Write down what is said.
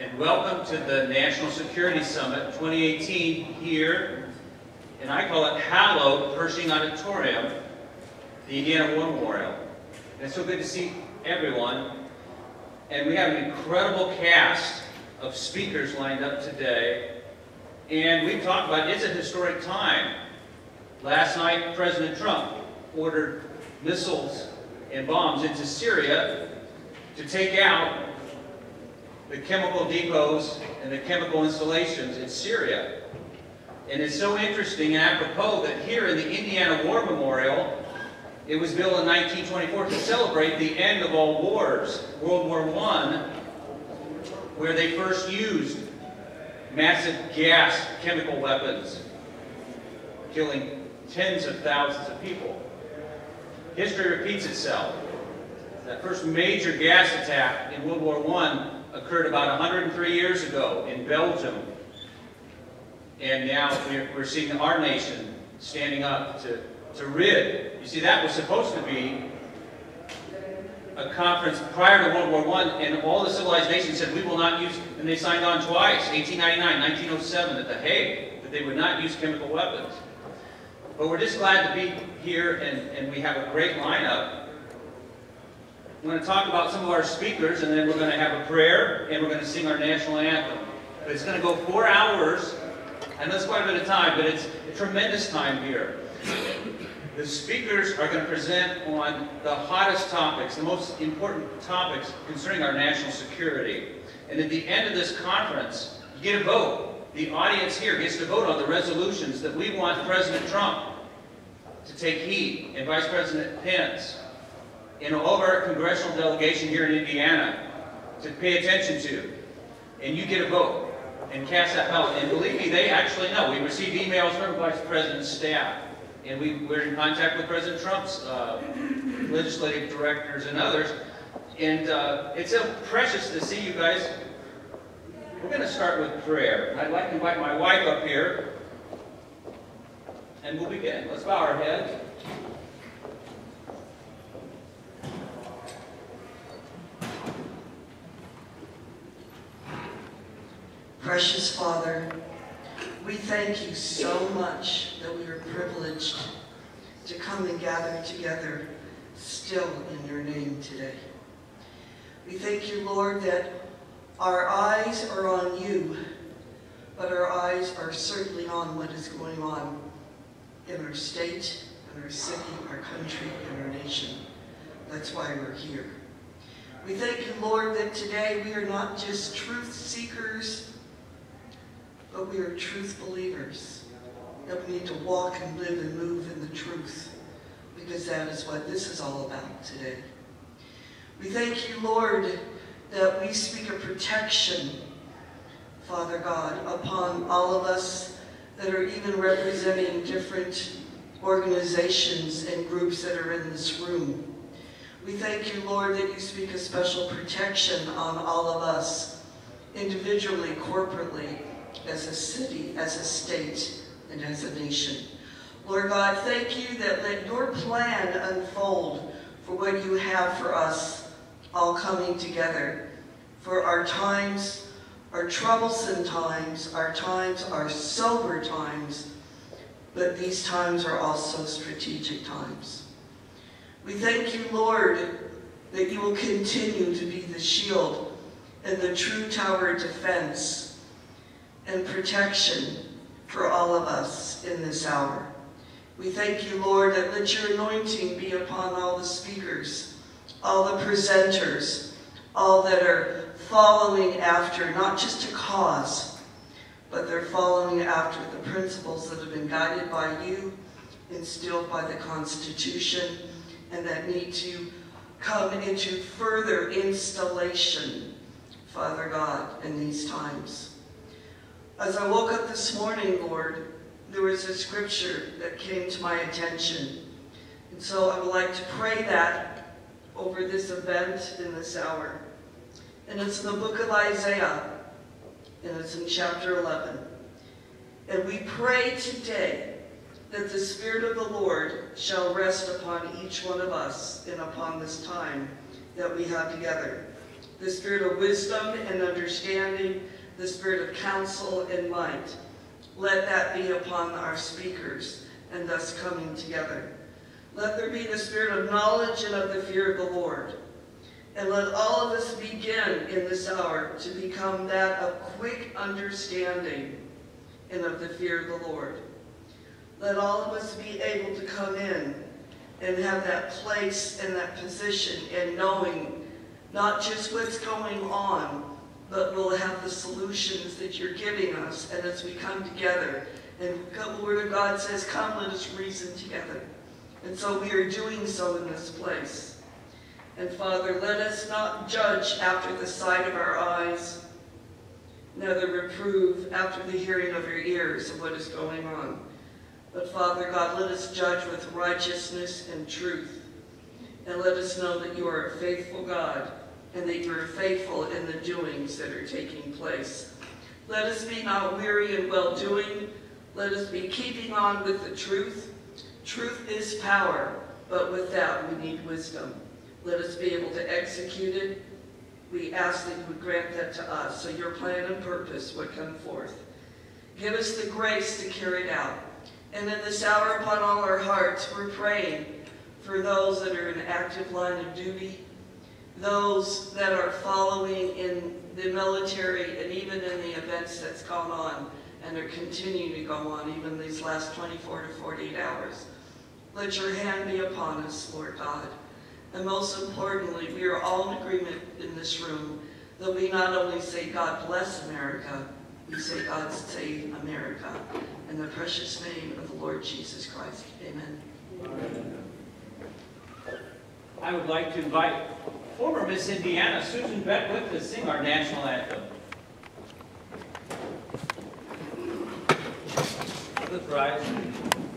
and welcome to the National Security Summit 2018 here, and I call it hallowed Pershing Auditorium, the Indiana War Memorial. And it's so good to see everyone, and we have an incredible cast of speakers lined up today, and we've talked about it's a historic time. Last night, President Trump ordered missiles and bombs into Syria to take out the chemical depots and the chemical installations in Syria. And it's so interesting and apropos that here in the Indiana War Memorial, it was built in 1924 to celebrate the end of all wars, World War I, where they first used massive gas chemical weapons, killing tens of thousands of people. History repeats itself. That first major gas attack in World War I occurred about 103 years ago in Belgium. And now we're, seeing our nation standing up to, to rid. You see, that was supposed to be a conference prior to World War I, and all the civilized nations said, we will not use, and they signed on twice, 1899, 1907, at The Hague, that they would not use chemical weapons. But we're just glad to be here, and, and we have a great lineup. I'm going to talk about some of our speakers, and then we're going to have a prayer, and we're going to sing our national anthem. But it's going to go four hours, and that's quite a bit of time, but it's a tremendous time here. The speakers are going to present on the hottest topics, the most important topics concerning our national security. And at the end of this conference, you get a vote the audience here gets to vote on the resolutions that we want President Trump to take heed, and Vice President Pence, and all of our congressional delegation here in Indiana to pay attention to. And you get a vote and cast that ballot. And believe me, they actually know. We receive emails from Vice President's staff, and we, we're in contact with President Trump's uh, legislative directors and others. And uh, it's so precious to see you guys we're going to start with prayer. I'd like to invite my wife up here, and we'll begin. Let's bow our heads. Precious Father, we thank you so much that we are privileged to come and gather together still in your name today. We thank you, Lord, that our eyes are on you, but our eyes are certainly on what is going on in our state, in our city, our country, and our nation. That's why we're here. We thank you, Lord, that today we are not just truth seekers, but we are truth believers. That we need to walk and live and move in the truth, because that is what this is all about today. We thank you, Lord, that we speak of protection, Father God, upon all of us that are even representing different organizations and groups that are in this room. We thank you, Lord, that you speak a special protection on all of us, individually, corporately, as a city, as a state, and as a nation. Lord God, thank you that let your plan unfold for what you have for us all coming together. For our times, our troublesome times, our times our sober times, but these times are also strategic times. We thank you, Lord, that you will continue to be the shield and the true tower defense and protection for all of us in this hour. We thank you, Lord, that let your anointing be upon all the speakers, all the presenters, all that are following after not just a cause, but they're following after the principles that have been guided by you, instilled by the Constitution, and that need to come into further installation, Father God, in these times. As I woke up this morning, Lord, there was a scripture that came to my attention. And so I would like to pray that over this event in this hour. And it's in the book of Isaiah, and it's in chapter 11. And we pray today that the Spirit of the Lord shall rest upon each one of us and upon this time that we have together. the spirit of wisdom and understanding, the spirit of counsel and might. Let that be upon our speakers and thus coming together. Let there be the spirit of knowledge and of the fear of the Lord. And let all of us begin in this hour to become that of quick understanding and of the fear of the Lord. Let all of us be able to come in and have that place and that position and knowing not just what's going on, but we'll have the solutions that you're giving us. And as we come together, and the Word of God says, come, let us reason together. And so we are doing so in this place. And Father, let us not judge after the sight of our eyes, neither reprove after the hearing of your ears of what is going on. But Father God, let us judge with righteousness and truth. And let us know that you are a faithful God and that you are faithful in the doings that are taking place. Let us be not weary in well-doing. Let us be keeping on with the truth. Truth is power, but with that we need wisdom. Let us be able to execute it. We ask that you would grant that to us so your plan and purpose would come forth. Give us the grace to carry it out. And in this hour upon all our hearts, we're praying for those that are in active line of duty, those that are following in the military and even in the events that's gone on and are continuing to go on even these last 24 to 48 hours. Let your hand be upon us, Lord God. And most importantly, we are all in agreement in this room that we not only say, God bless America, we say, God save America. In the precious name of the Lord Jesus Christ. Amen. I would like to invite former Miss Indiana, Susan Beckwith, to sing our national anthem. Let's rise.